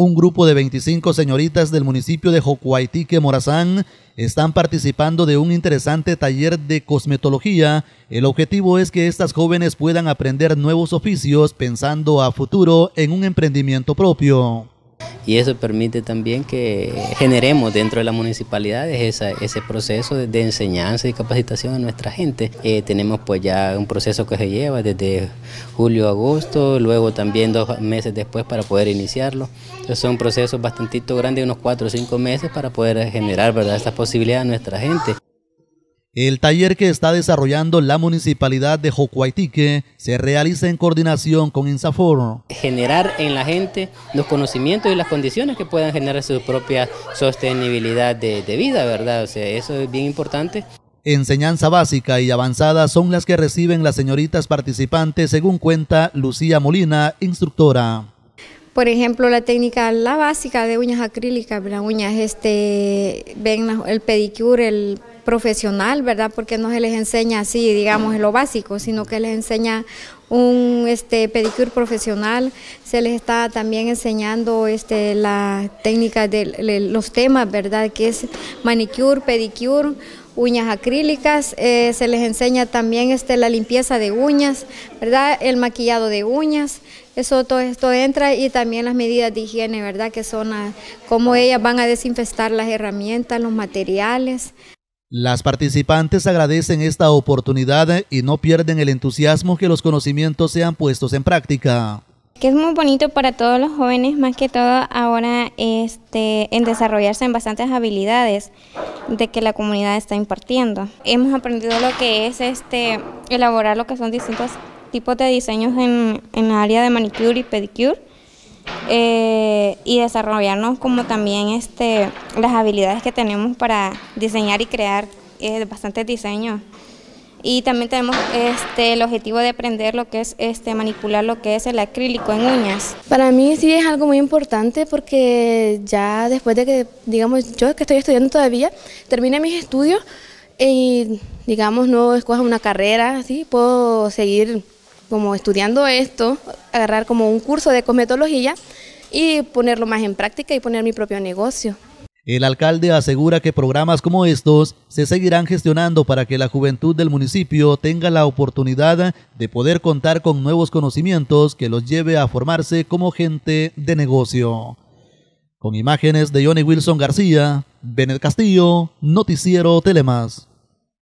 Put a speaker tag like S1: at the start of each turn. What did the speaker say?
S1: Un grupo de 25 señoritas del municipio de Jocuaitique, Morazán, están participando de un interesante taller de cosmetología. El objetivo es que estas jóvenes puedan aprender nuevos oficios pensando a futuro en un emprendimiento propio
S2: y eso permite también que generemos dentro de la municipalidad ese proceso de, enseñanza y capacitación a nuestra gente. Eh, tenemos pues ya un proceso que se lleva desde julio a agosto, luego también dos meses después para poder iniciarlo. Entonces son procesos bastante grandes, unos cuatro o cinco meses para poder generar ¿verdad? esta posibilidad a nuestra gente.
S1: El taller que está desarrollando la municipalidad de Jocuaitique se realiza en coordinación con INSAFOR.
S2: Generar en la gente los conocimientos y las condiciones que puedan generar su propia sostenibilidad de, vida, ¿verdad? O sea, eso es bien importante.
S1: Enseñanza básica y avanzada son las que reciben las señoritas participantes, según cuenta Lucía Molina, instructora.
S3: Por ejemplo, la técnica, la básica de uñas acrílicas, las uñas, este, ven el pedicure, el profesional, ¿verdad? Porque no se les enseña así, digamos, lo básico, sino que les enseña un este, pedicure profesional, se les está también enseñando este, la técnica de los temas, ¿verdad? Que es manicure, pedicure, uñas acrílicas, eh, se les enseña también este, la limpieza de uñas, ¿verdad? El maquillado de uñas, eso todo esto entra y también las medidas de higiene, ¿verdad? Que son cómo ellas van a desinfestar las herramientas, los materiales.
S1: Las participantes agradecen esta oportunidad y no pierden el entusiasmo que los conocimientos sean puestos en práctica.
S4: Que es muy bonito para todos los jóvenes, más que todo ahora este, en desarrollarse en bastantes habilidades de que la comunidad está impartiendo. Hemos aprendido lo que es este, elaborar lo que son distintos tipos de diseños en, en el área de manicure y pedicure eh, y desarrollarnos como también este, las habilidades que tenemos para diseñar y crear eh, bastantes diseños. Y también tenemos este, el objetivo de aprender lo que es este, manipular lo que es el acrílico en uñas.
S5: Para mí sí es algo muy importante porque ya después de que, digamos, yo que estoy estudiando todavía, termine mis estudios y, digamos, no escoja una carrera, así puedo seguir como estudiando esto, agarrar como un curso de cosmetología y ponerlo más en práctica y poner mi propio negocio.
S1: El alcalde asegura que programas como estos se seguirán gestionando para que la juventud del municipio tenga la oportunidad de poder contar con nuevos conocimientos que los lleve a formarse como gente de negocio. Con imágenes de Johnny Wilson García, Benet Castillo, Noticiero Telemas.